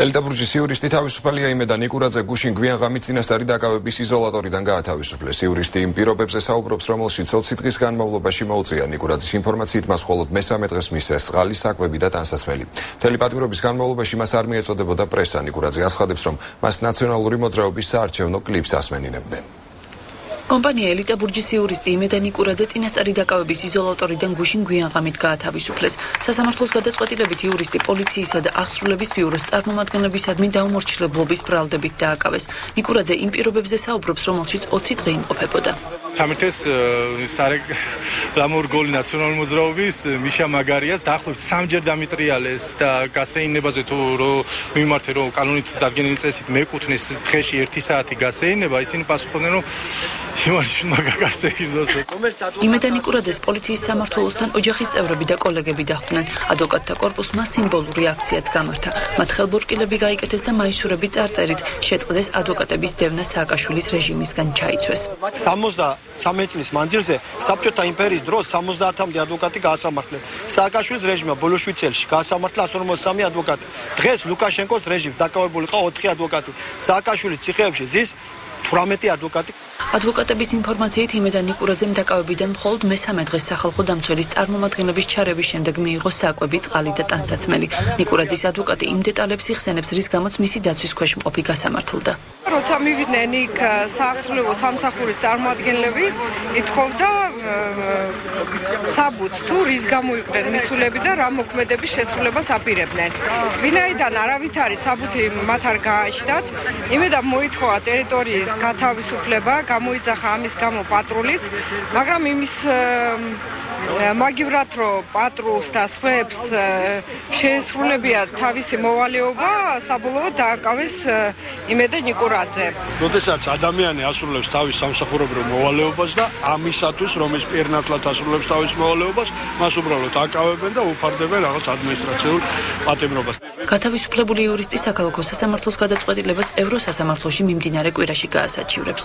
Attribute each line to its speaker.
Speaker 1: ელიტაბურჯის იურისტი თავისუფალია იმედა ნიკურაძე გუშინ გვიან ღამით წინასწარი დაკავების იზოლატორიდან გაათავისუფლეს. იურისტი იმ პირობებზე საუბრობს, რომელშიც 20 დღის განმავლობაში მოუწია ნიკურაძის ინფორმაციით მას მხოლოდ მესამე დღეს მისცეს წყალი, საკვები და ტანსაცმელი. მთელი პატიმრობის განმავლობაში მას არ მიეწოდებოდა პრესა. ნიკურაძე აცხადებს, რომ მას ნაციონალური მოძრაობის საარჩევნო კლიპს ასმენინებდნენ.
Speaker 2: კომპანია ელიტა ბურჯის იურისტი იმედანი კურაძე წინასწარი დაკავების იზოლატორიდან გუშინ გვიანღამით გაათავისუფლეს. სასამართლოს გადაწყვეტილებით იურისტი პოლიციისა და აღსრულების ბიუროს წარმომადგენლებისადმი დაუმორჩილებლობის ბრალდებით დააკავეს. ნიკურაძე იმ პირობებზე საუბრობს, რომელშიც 20 დღე იმყოფებოდა.
Speaker 3: ჩამერთეს სარეკლამორგოლი ნაციონალური მოძრაობის მიშა მაგარიას დაახლოებით სამჯერ დამიტრიალეს და გასეინებაზე თუ რო მიმართე რომ კანონით დადგენილი წესით მეკუთვნის დღეში 1 საათი გასეინება ისინი პასუხობდნენ რომ იმაში მაგაგასე ირდოს
Speaker 2: იმედანი კურაძეს პოლიციის სამართლოსთან ოჯახის წევრები და კოლეგები დახვდნენ. ადვოკატთა კორპუსმა სიმბოლური აქციაც გამართა. მათ ხელბორჭკილები გაიკეთეს და მაისურები წარწერით შეწყდეს ადვოკატების დევნა სააკაშვილის რეჟიმისგან ჩაიცვეს.
Speaker 4: 73 წლის მანძილზე საბჭოთა იმპერიის დროს 70-მდე ადვოკატი გაასამართლეს სააკაშვილის რეჟიმმა ბოლოშვი წელში გაასამართლა 153 ადვოკატი. დღეს ლუკაშენკოს რეჟიმს დაკავებული ყო 4 ადვოკატი. სააკაშვილის ციხეებში ზის 18 ადვოკატი
Speaker 2: ადვოკატების ინფორმაციით იმედან ნიკურაძემ დაკავებიდან მხოლოდ მესამე დღეს სახალხო დამცველის წარმომადგენლების ჩარევის შემდეგ მიიღო საკვები წყალი და ტანსაცმელი. ნიკურაძის ადვოკატი იმ დეტალებს იხსენებს, რის გამოც მისი დაცვის ქვეშ მყოფი გასამართლდა.
Speaker 5: როცა მივიდნენ იქ საახსრულებო სამსახურის წარმომადგენლები, ითხოვდა საბუთს თუ რის გამო იყვნენ მისულები და რა მოქმედების შესრულებას აპირებდნენ. ვინაიდან არავითარი საბუთი მათ არ გააჩნდათ, იმედად მოითხოვა ტერიტორიის გათავისუფლება, გამოიძახა ამის გამო პატრულიც, მაგრამ იმის მაგივრად რომ პატრულს და სხვებს შეესრულებია თავისი მოვალეობა, საბოლოოდ დააკავეს იმედე ნიკურაძე.
Speaker 4: როდესაც ადამიანი ასრულებს თავის სამსახურებრივ მოვალეობას და ამისათვის რომ ის პირნათლად ასრულებს თავის მოვალეობას, მას უბრალოდ აკავებენ და უფარდებენ რაღაც ადმინისტრაციულ პატიმრობას.
Speaker 2: გათავისუფლებული იურისტი საქალაქო სასამართლოს გადაწყვეტილებას ევროსასამართლოში მიმდინარე კვირაში გაასაჩივრებს.